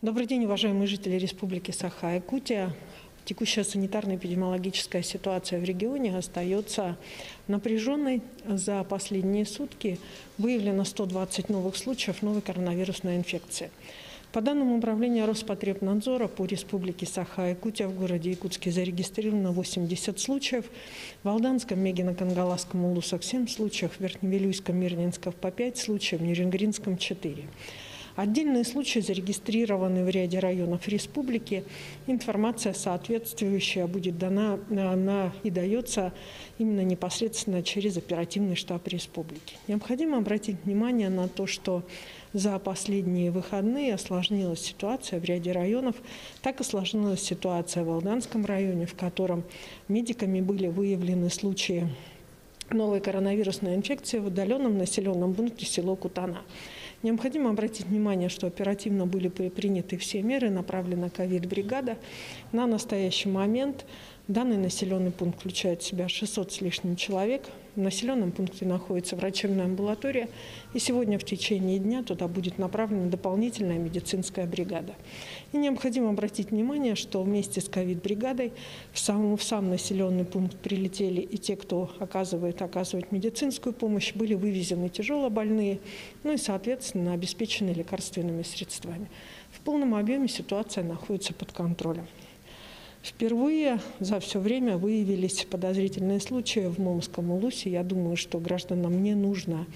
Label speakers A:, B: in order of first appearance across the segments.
A: Добрый день, уважаемые жители Республики Саха-Якутия. Текущая санитарно-эпидемиологическая ситуация в регионе остается напряженной. За последние сутки выявлено 120 новых случаев новой коронавирусной инфекции. По данным Управления Роспотребнадзора по Республике Саха-Якутия в городе Якутске зарегистрировано 80 случаев, в Алданском, Мегино-Кангаласском, Улусах 7 случаев, в Верхневилюйском, Мирнинском по 5 случаев, в Нерюнгринском 4. Отдельные случаи зарегистрированы в ряде районов республики. Информация соответствующая будет дана она и дается именно непосредственно через оперативный штаб республики. Необходимо обратить внимание на то, что за последние выходные осложнилась ситуация в ряде районов. Так осложнилась ситуация в Алданском районе, в котором медиками были выявлены случаи новой коронавирусной инфекции в удаленном населенном пункте село Кутана. Необходимо обратить внимание, что оперативно были приняты все меры, направлена ковид-бригада. На настоящий момент Данный населенный пункт включает в себя 600 с лишним человек. В населенном пункте находится врачебная амбулатория. И сегодня в течение дня туда будет направлена дополнительная медицинская бригада. И необходимо обратить внимание, что вместе с ковид-бригадой в сам, в сам населенный пункт прилетели и те, кто оказывает, оказывает медицинскую помощь, были вывезены тяжело больные, ну и, соответственно, обеспечены лекарственными средствами. В полном объеме ситуация находится под контролем. Впервые за все время выявились подозрительные случаи в Момском Улусе. Я думаю, что гражданам не нужно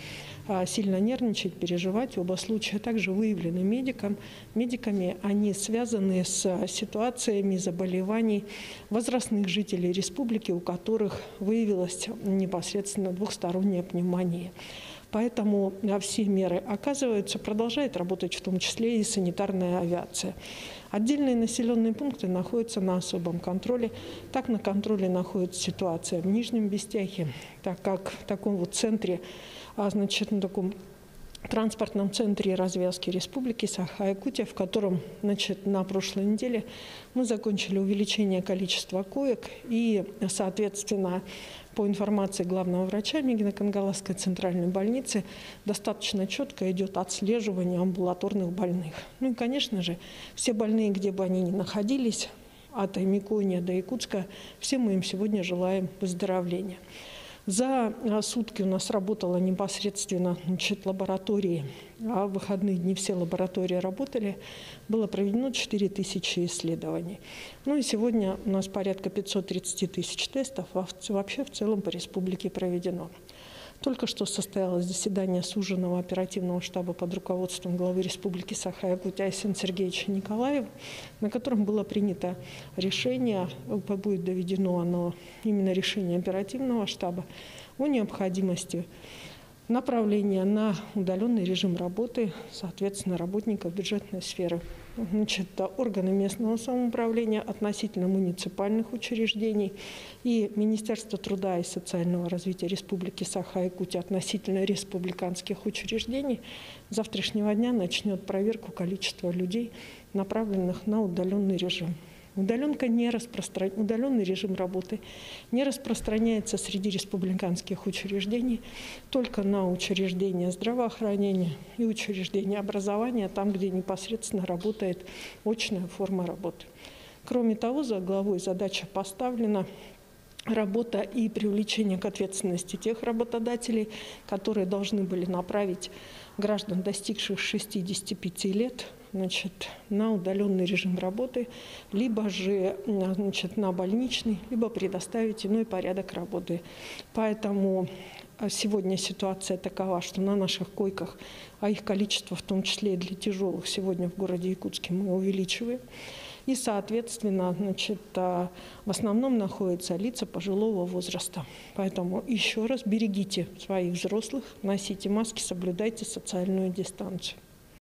A: а, сильно нервничать, переживать. Оба случая также выявлены медикам. медиками. Они связаны с ситуациями заболеваний возрастных жителей республики, у которых выявилась непосредственно двухсторонняя пневмония. Поэтому все меры оказываются, продолжает работать в том числе и санитарная авиация. Отдельные населенные пункты находятся на особом контроле. Так на контроле находится ситуация в Нижнем Бестяхе, так как в таком вот центре, а значит, на таком транспортном центре развязки Республики Саха-Якутия, в котором значит, на прошлой неделе мы закончили увеличение количества коек и, соответственно, по информации главного врача Мигино-Кангаласской центральной больницы, достаточно четко идет отслеживание амбулаторных больных. Ну и, конечно же, все больные, где бы они ни находились, от Аймикония до Якутска, все мы им сегодня желаем выздоровления. За а, сутки у нас работала непосредственно значит, лаборатории, а в выходные дни все лаборатории работали. Было проведено 4 тысячи исследований. Ну и сегодня у нас порядка 530 тысяч тестов вообще в целом по республике проведено. Только что состоялось заседание суженного оперативного штаба под руководством главы Республики Саха-Якутия Айсен Сергеевича Николаева, на котором было принято решение, будет доведено оно именно решение оперативного штаба о необходимости направление на удаленный режим работы, соответственно, работников бюджетной сферы. Значит, органы местного самоуправления относительно муниципальных учреждений и Министерство труда и социального развития Республики Саха-Якутия относительно республиканских учреждений завтрашнего дня начнет проверку количества людей, направленных на удаленный режим. Удаленка не распростран... Удаленный режим работы не распространяется среди республиканских учреждений, только на учреждения здравоохранения и учреждения образования, там, где непосредственно работает очная форма работы. Кроме того, за главой задача поставлена работа и привлечение к ответственности тех работодателей, которые должны были направить граждан, достигших 65 лет, значит, на удаленный режим работы, либо же значит, на больничный, либо предоставить иной порядок работы. Поэтому а, сегодня ситуация такова, что на наших койках, а их количество в том числе и для тяжелых сегодня в городе Якутске мы увеличиваем. И, соответственно, значит, а, в основном находятся лица пожилого возраста. Поэтому еще раз берегите своих взрослых, носите маски, соблюдайте социальную дистанцию.